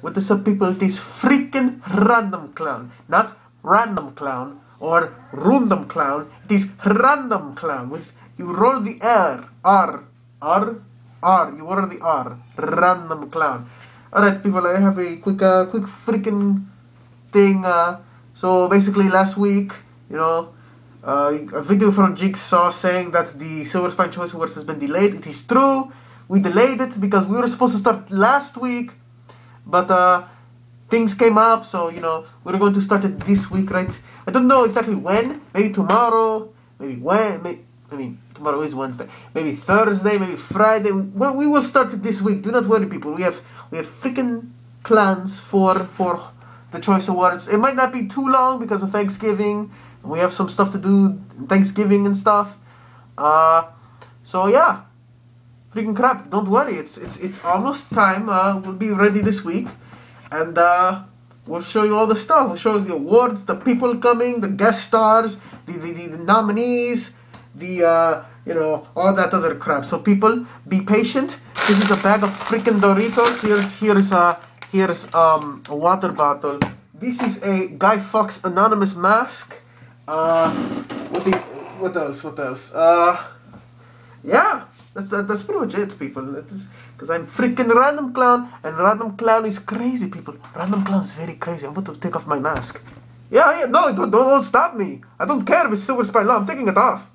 What is up, people? It is freaking random clown, not random clown or random clown. It is random clown. With you roll the R, R, R, R. You roll the R. Random clown. All right, people. I have a quick, uh, quick freaking thing. Uh, so basically, last week, you know, uh, a video from Jigsaw saying that the Silver Spine Choice Awards has been delayed. It is true. We delayed it because we were supposed to start last week, but uh, things came up, so you know we're going to start it this week, right? I don't know exactly when. Maybe tomorrow. Maybe when. Maybe, I mean, tomorrow is Wednesday. Maybe Thursday. Maybe Friday. Well, we will start it this week. Do not worry, people. We have we have freaking plans for for the Choice Awards. It might not be too long because of Thanksgiving. We have some stuff to do, Thanksgiving and stuff. Uh, so yeah, freaking crap! Don't worry, it's it's it's almost time. Uh, we'll be ready this week, and uh, we'll show you all the stuff. We'll show you the awards, the people coming, the guest stars, the the, the, the nominees, the uh, you know all that other crap. So people, be patient. This is a bag of freaking Doritos. Here's here's a here's um a water bottle. This is a Guy Fawkes anonymous mask. Uh, what the, what else? What else? Uh, yeah, that, that, that's pretty much it, people. Because I'm freaking Random Clown, and Random Clown is crazy, people. Random Clown is very crazy. I'm about to take off my mask. Yeah, yeah, no, don't, don't, don't stop me. I don't care if it's Silver Spine. I'm taking it off.